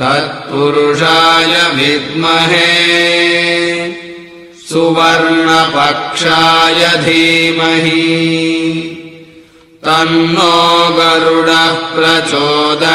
तत्पुरुषाय विद्महे सुवर्णपक्षाय धीमहि तन्नो गरुडः प्रचोदयात्।